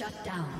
Shut down.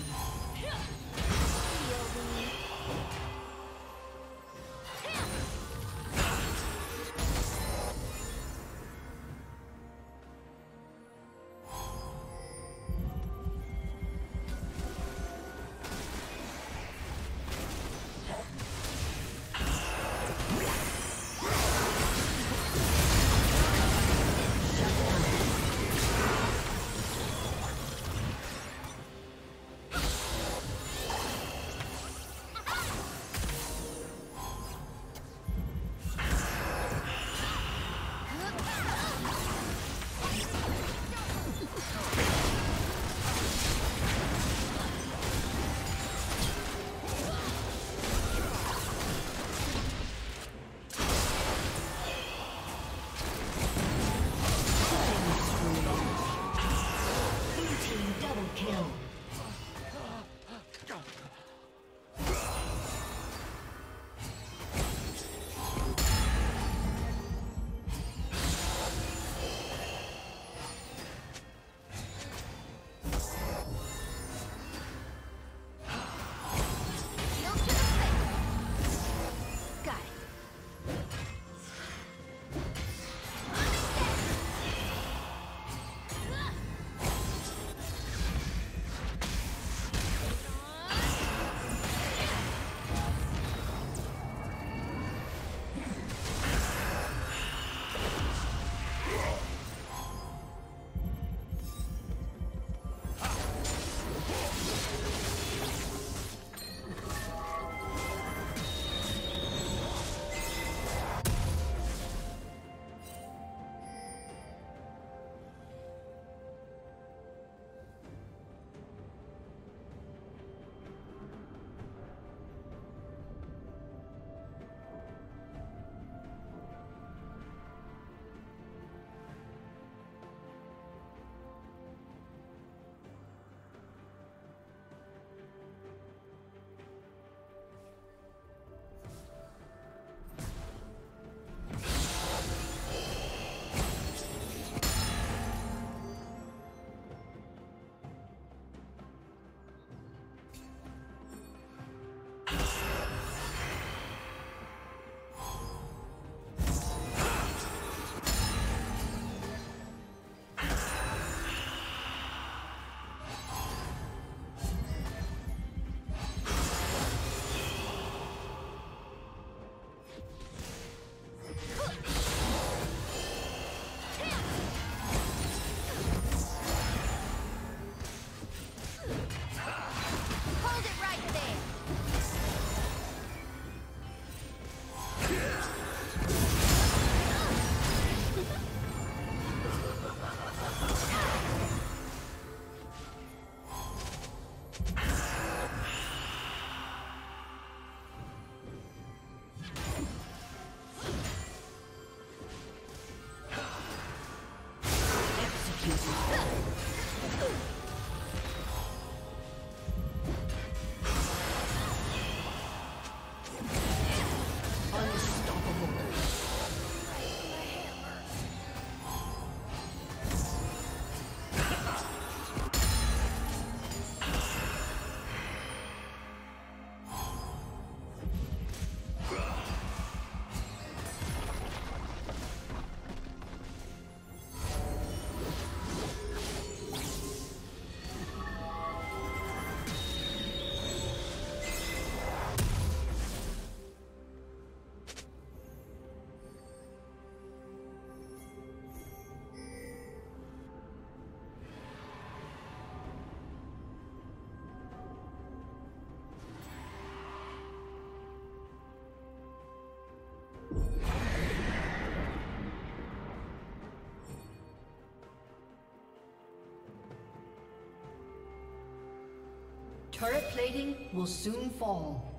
Turret plating will soon fall.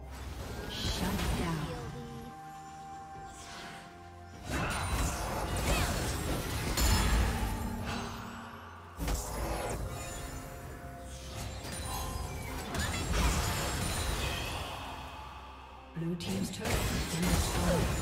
Shut down. Blue Team's turret has been destroyed.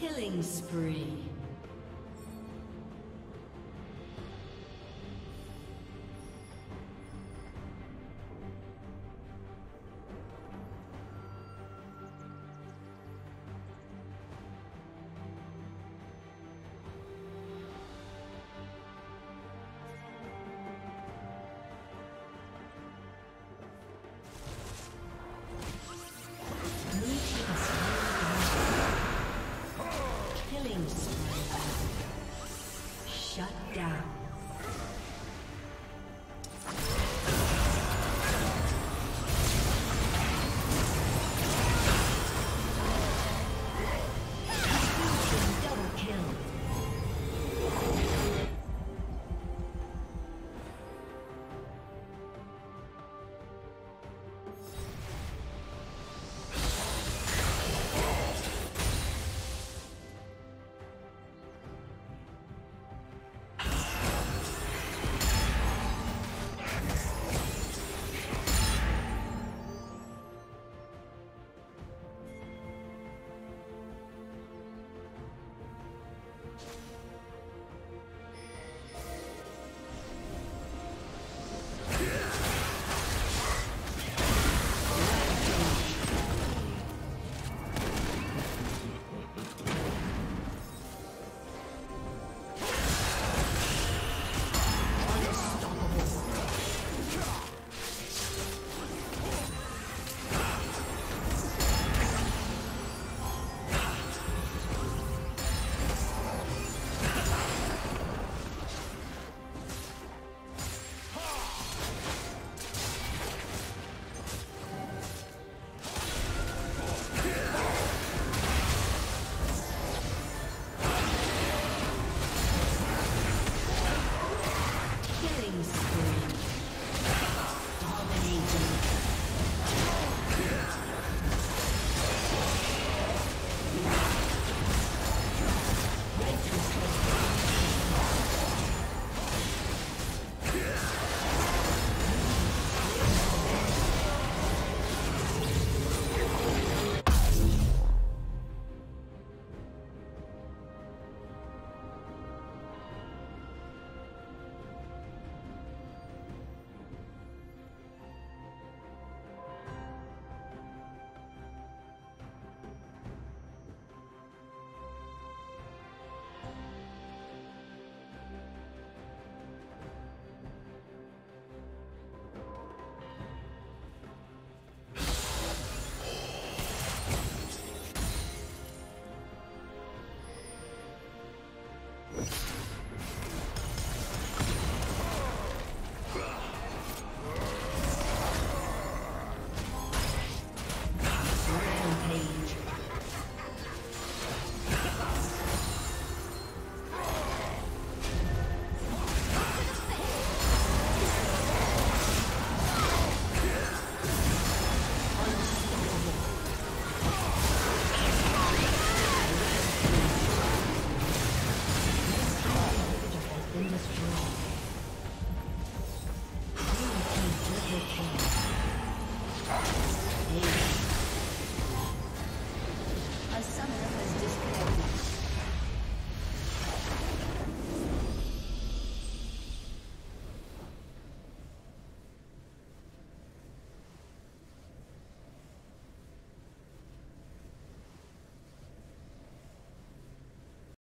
Killing spree. Shut down.